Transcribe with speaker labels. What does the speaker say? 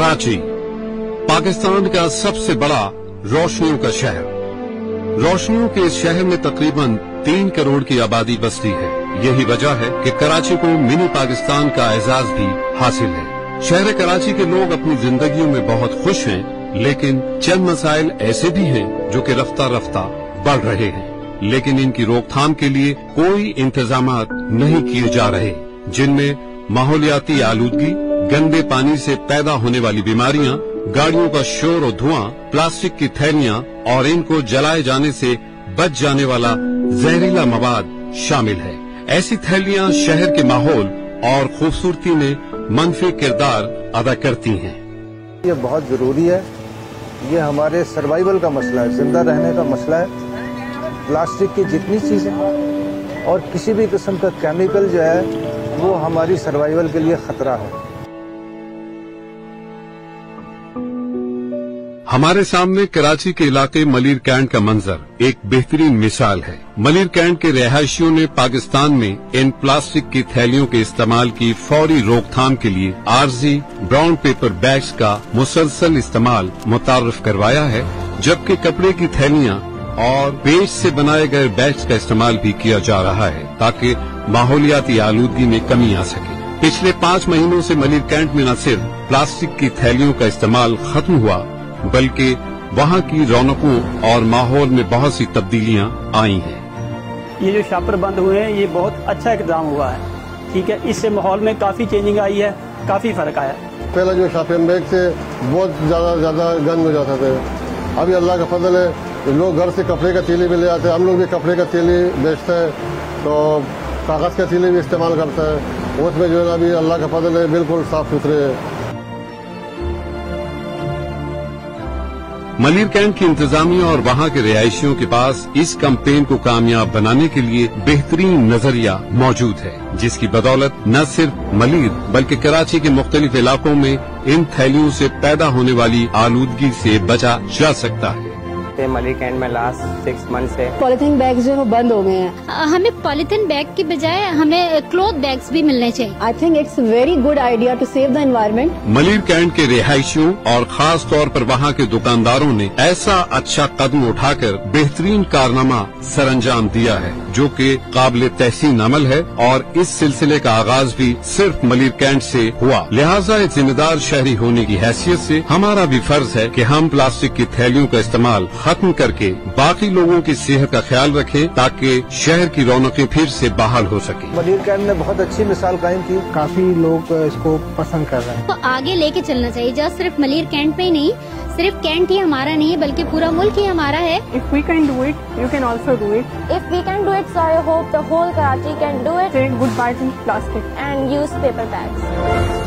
Speaker 1: کراچی، پاکستان کا سب سے بڑا روشنیوں کا شہر۔ روشنیوں کے اس شہر میں تقریباً تین کروڑ کی آبادی بستی ہے۔ یہی وجہ ہے کہ کراچی کو منی پاکستان کا اعزاز بھی حاصل ہے۔ شہر کراچی کے لوگ اپنی زندگیوں میں بہت خوش ہیں، لیکن چند مسائل ایسے بھی ہیں جو کہ رفتہ رفتہ بڑھ رہے ہیں۔ لیکن ان کی روک تھام کے لیے کوئی انتظامات نہیں کیے جا رہے، جن میں ماحولیاتی آلودگی گندے پانی سے پیدا ہونے والی بیماریاں، گاڑیوں کا شور و دھواں، پلاسٹک کی تھیلیاں اور ان کو جلائے جانے سے بچ جانے والا زہریلا مواد شامل ہے۔ ایسی تھیلیاں شہر کے ماحول اور خوبصورتی میں منفی کردار ادا کرتی ہیں۔
Speaker 2: یہ بہت ضروری ہے۔ یہ ہمارے سروائیول کا مسئلہ ہے، زندہ رہنے کا مسئلہ ہے۔ پلاسٹک کی جتنی چیزیں اور کسی بھی قسم کا کیمیکل جو ہے، وہ ہماری سروائیول کے لیے خطرہ ہے۔
Speaker 1: ہمارے سامنے کراچی کے علاقے ملیر کینٹ کا منظر ایک بہترین مثال ہے۔ ملیر کینٹ کے رہائشیوں نے پاکستان میں ان پلاسٹک کی تھیلیوں کے استعمال کی فوری روک تھام کے لیے عارضی براؤن پیپر بیگز کا مسلسل استعمال متعارف کروایا ہے، جبکہ کپڑے کی تھیلیاں اور پیج سے بنائے گئے بیگز کا استعمال بھی کیا جا رہا ہے تاکہ ماحولیاتی آلودگی میں کمی آ سکے۔ پچھلے پانچ مہینوں سے ملیر کینٹ میں نہ صرف پلاسٹک کی تھیلیوں کا استعمال ختم ہوا بلکہ وہاں کی رونقوں اور ماحول میں بہت سی تبدیلیاں آئی ہیں۔
Speaker 3: یہ جو شاپر بند ہوئے ہیں یہ بہت اچھا اقدام ہوا ہے۔ ٹھیک ہے اس سے ماحول میں کافی چینجنگ آئی ہے کافی فرق آیا۔
Speaker 4: پہلا جو شاپر بیگ سے بہت زیادہ زیادہ گند ہو جاتا تھا۔ ابھی اللہ کا فضل ہے لوگ گھر سے کپڑے کا تیلی بھی لے آتے ہیں۔ ہم لوگ بھی کپڑے کا تیلی بیچتے ہیں تو کاغذ کا تیلی بھی استعمال کرتا ہے۔ اس میں جو ہے ابھی اللہ کا فضل ہے بالکل صاف ستھرے ہے۔
Speaker 1: ملیر کیمپ کی انتظامیہ اور وہاں کے رہائشیوں کے پاس اس کمپین کو کامیاب بنانے کے لیے بہترین نظریہ موجود ہے، جس کی بدولت نہ صرف ملیر بلکہ کراچی کے مختلف علاقوں میں ان تھیلیوں سے پیدا ہونے والی آلودگی سے بچا جا سکتا ہے۔
Speaker 5: تھے ملک اینڈ میں لاسٹ سکس منتھ سے۔
Speaker 6: پولیتھین بیگ جو ہے بند ہو گئے ہیں۔
Speaker 7: ہمیں پولیتھین بیگ کے بجائے ہمیں کلوتھ بیگز بھی ملنے چاہیے۔
Speaker 6: I think it's very good idea to save the environment
Speaker 1: Malik Cantt کے رہائشیوں اور خاص طور پر وہاں کے دکانداروں نے ایسا اچھا قدم اٹھا کر بہترین کارنامہ سر انجام دیا ہے جو کہ قابل تحسین عمل ہے اور اس سلسلے کا آغاز بھی صرف ملیر کینٹ سے ہوا۔ لہٰذا ایک ذمہ دار شہری ہونے کی حیثیت سے ہمارا بھی فرض ہے کہ ہم پلاسٹک کی تھیلیوں کا استعمال ختم کر کے باقی لوگوں کی صحت کا خیال رکھیں تاکہ شہر کی رونقیں پھر سے بحال ہو سکے
Speaker 2: وزیر قائم نے بہت اچھی مثال قائم کی۔
Speaker 8: کافی لوگ اس کو پسند کر رہے ہیں۔
Speaker 7: تو آگے لے کے چلنا چاہیے جو صرف ملیر کینٹ پہ ہی نہیں صرف کینٹ ہی ہمارا نہیں بلکہ پورا ملک ہی ہمارا ہے۔
Speaker 9: If we can do it you can also do it
Speaker 10: if we can do it so I hope the whole Karachi can do it
Speaker 9: good bye to plastic
Speaker 10: and use paper bags